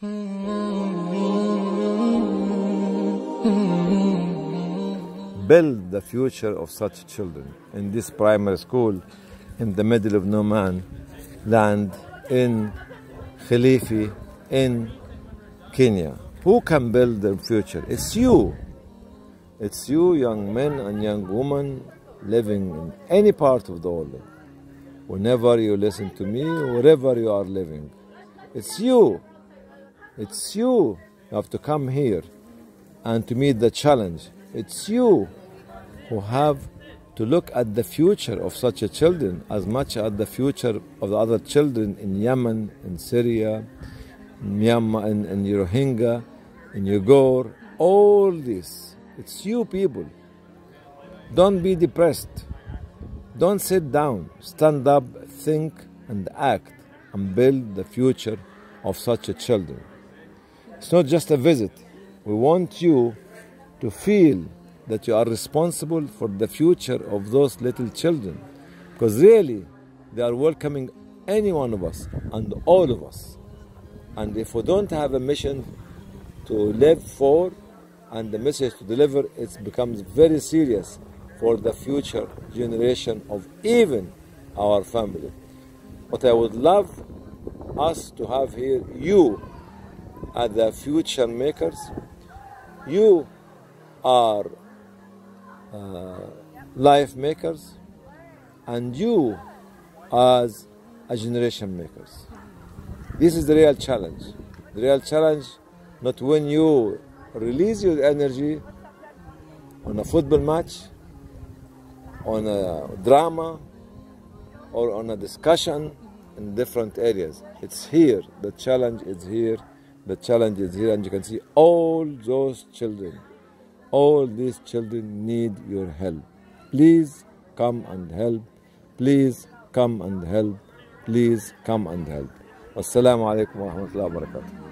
build the future of such children in this primary school in the middle of no man land in Kilifi in Kenya. Who can build the future? It's you. It's you, young men and young women, living in any part of the world. Whenever you listen to me, wherever you are living, it's you. It's you. who have to come here and to meet the challenge. It's you who have to look at the future of such a children as much as the future of the other children in Yemen, in Syria, in Myanmar, in, in Rohingya, in Uyghur, all this. It's you people. Don't be depressed. Don't sit down. Stand up, think, and act, and build the future of such a children. It's not just a visit. We want you to feel that you are responsible for the future of those little children. Because really, they are welcoming any one of us and all of us. And if we don't have a mission to live for and the message to deliver, it becomes very serious for the future generation of even our family. But I would love us to have here you as the future makers. You are uh, life makers, and you as a generation makers. This is the real challenge. The real challenge, not when you release your energy on a football match, on a drama, or on a discussion in different areas. It's here. The challenge is here. The challenge is here, and you can see all those children all these children need your help. Please come and help. Please come and help. Please come and help. Wassalamu alaikum wa rahmatullahi wa barakatuh.